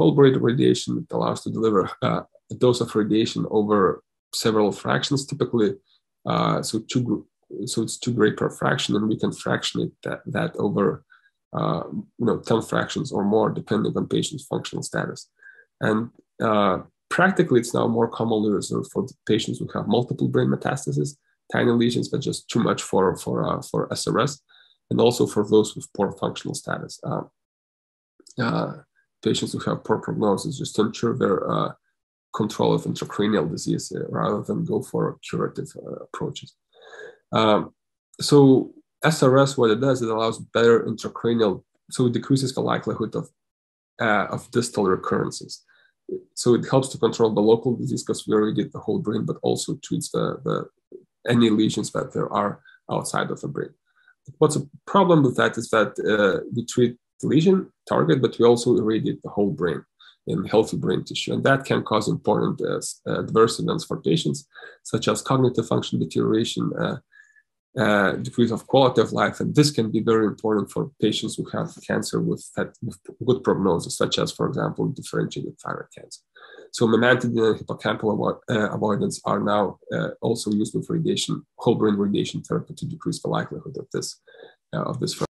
whole brain radiation it allows to deliver uh, a dose of radiation over several fractions, typically. Uh, so two, so it's two gray per fraction, and we can fractionate that, that over uh, you know 10 fractions or more, depending on patient's functional status. And uh, practically, it's now more commonly reserved for patients who have multiple brain metastases, tiny lesions, but just too much for for uh, for SRS, and also for those with poor functional status. Uh, uh, patients who have poor prognosis, just ensure their uh, control of intracranial disease rather than go for curative approaches. Um, so SRS, what it does, it allows better intracranial, so it decreases the likelihood of uh, of distal recurrences. So it helps to control the local disease because we already did the whole brain, but also treats the, the any lesions that there are outside of the brain. What's a problem with that is that uh, we treat lesion target, but we also irradiate the whole brain in healthy brain tissue. And that can cause important uh, adverse events for patients, such as cognitive function deterioration, uh, uh, decrease of quality of life. And this can be very important for patients who have cancer with, with good prognosis, such as, for example, differentiated thyroid cancer. So memantine and hippocampal avo- uh, avoidance are now uh, also used with radiation, whole brain radiation therapy to decrease the likelihood of this, uh, of this.